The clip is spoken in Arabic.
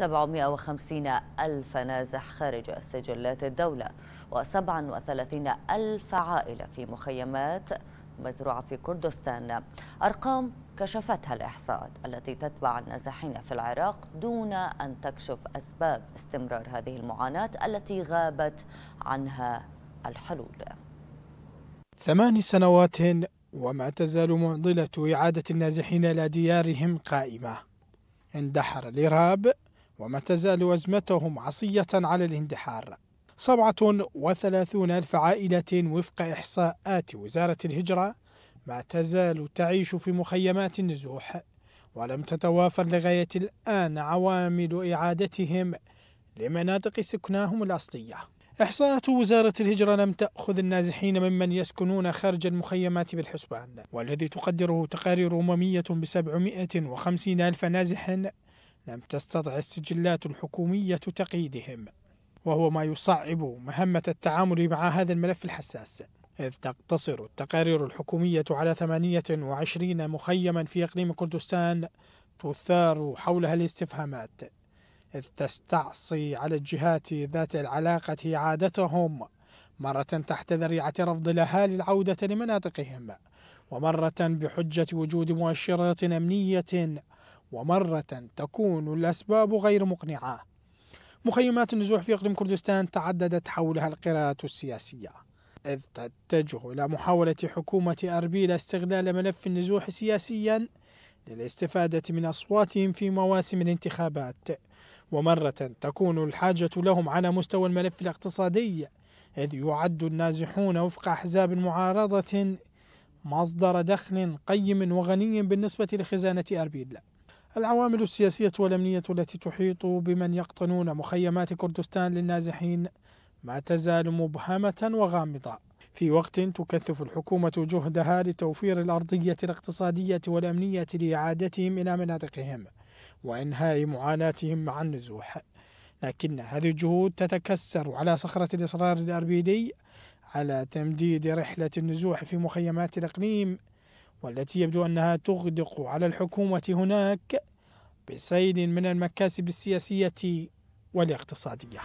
750 ألف نازح خارج سجلات الدولة و37 ألف عائلة في مخيمات مزروعة في كردستان. أرقام كشفتها الإحصاءات التي تتبع النازحين في العراق دون أن تكشف أسباب استمرار هذه المعاناة التي غابت عنها الحلول. ثمان سنوات وما تزال معضلة إعادة النازحين إلى ديارهم قائمة. اندحر الإرهاب وما تزال أزمتهم عصية على الاندحار سبعة وثلاثون ألف عائلة وفق إحصاءات وزارة الهجرة ما تزال تعيش في مخيمات النزوح ولم تتوافر لغاية الآن عوامل إعادتهم لمناطق سكناهم الأصلية. إحصاءات وزارة الهجرة لم تأخذ النازحين ممن يسكنون خارج المخيمات بالحسبان والذي تقدره تقارير أممية بسبعمائة وخمسين ألف نازح لم تستطع السجلات الحكومية تقييدهم وهو ما يصعب مهمة التعامل مع هذا الملف الحساس إذ تقتصر التقارير الحكومية على 28 مخيما في إقليم كردستان تثار حولها الاستفهامات إذ تستعصي على الجهات ذات العلاقة إعادتهم مرة تحت ذريعة رفض الأهالي العودة لمناطقهم ومرة بحجة وجود مؤشرات أمنية ومرة تكون الأسباب غير مقنعة. مخيمات النزوح في إقليم كردستان تعددت حولها القراءات السياسية. إذ تتجه إلى محاولة حكومة أربيل استغلال ملف النزوح سياسيا للاستفادة من أصواتهم في مواسم الانتخابات. ومرة تكون الحاجة لهم على مستوى الملف الاقتصادي إذ يعد النازحون وفق أحزاب معارضة مصدر دخل قيم وغني بالنسبة لخزانة أربيل. العوامل السياسية والأمنية التي تحيط بمن يقطنون مخيمات كردستان للنازحين ما تزال مبهمة وغامضة. في وقت تكثف الحكومة جهدها لتوفير الأرضية الاقتصادية والأمنية لإعادتهم إلى مناطقهم وإنهاء معاناتهم مع النزوح. لكن هذه الجهود تتكسر على صخرة الإصرار الأربيلي على تمديد رحلة النزوح في مخيمات الإقليم والتي يبدو أنها تغدق على الحكومة هناك بسيل من المكاسب السياسية والاقتصادية.